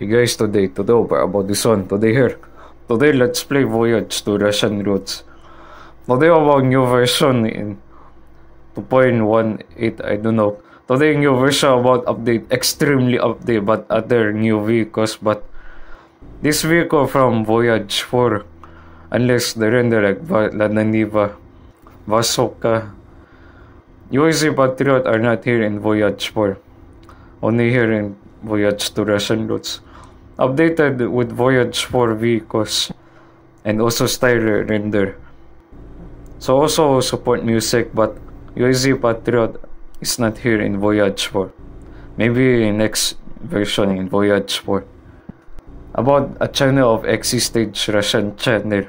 Hey guys, today, today oh, about this one. Today here. Today let's play Voyage to Russian Roots. Today about new version in 2.18, I don't know. Today new version about update, extremely update, but other new vehicles, but this vehicle from Voyage 4, unless the render like Lananiva, Vasoka, UAZ Patriot are not here in Voyage 4. Only here in Voyage to Russian Roots. Updated with Voyage 4 vehicles and also style render. So also support music but UAZ Patriot is not here in Voyage 4. Maybe next version in Voyage 4. About a channel of Stage Russian channel.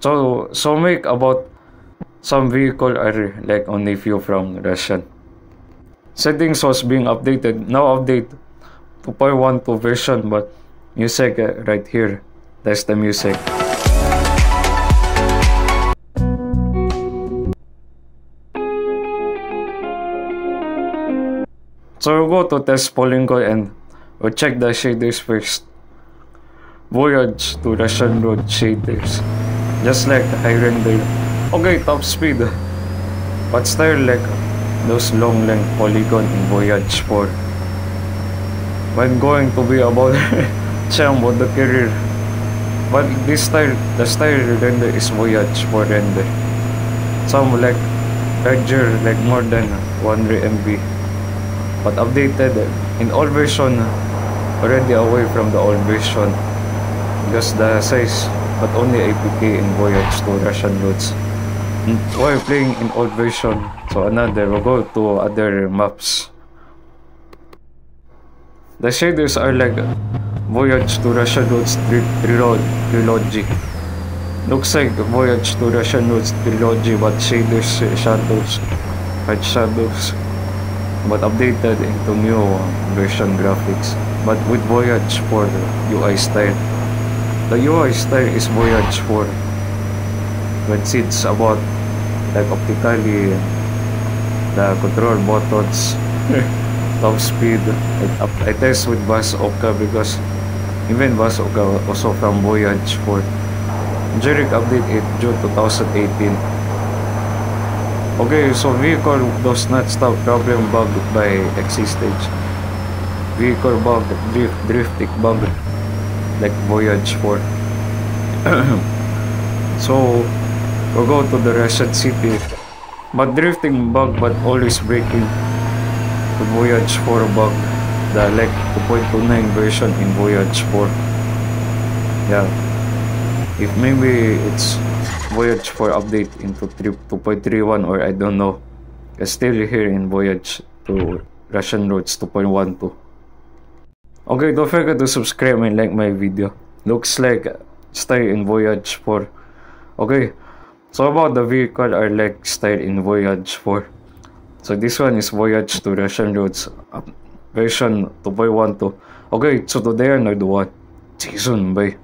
So so make about some vehicle are like only few from Russian. Settings was being updated. Now update 2.12 version but music uh, right here. That's the music. So we'll go to test Polygon and we'll check the shaders first. Voyage to Russian Road shaders. Just like high render. Okay, top speed. But style like those long length polygon in Voyage 4. When going to be about Chambo the career. But this style, the style render is Voyage 4 render. Some like larger, like more than 100 MB. But updated in all version, already away from the old version. Because the size, but only APK in Voyage to Russian roads. While playing in old version, so another, we'll go to other maps. The shaders are like Voyage to Russian Roads Trilogy. Looks like Voyage to Russian Roads Trilogy but shaders, shadows, white shadows. But updated into new version graphics. But with Voyage 4 UI style. The UI style is Voyage 4. When it's about like optically the control buttons top speed I, I test with Bus Oka because even Oka also from Voyage 4 Jeric update 8 June 2018 okay so vehicle does not stop problem bug by XC stage vehicle bug drift drifting bug like Voyage 4 so We'll go to the Russian city. But drifting bug but always breaking. The Voyage 4 bug. The like 2.29 version in Voyage 4. Yeah. If maybe it's Voyage 4 update into 2.31 or I don't know. It's still here in Voyage to Russian Roads 2.12. Okay, don't forget to subscribe and like my video. Looks like stay in Voyage 4. Okay. So about the vehicle are like style in Voyage 4. So this one is Voyage to Russian Roads version 2.12. Okay, so today are nagduwa. Season, bye.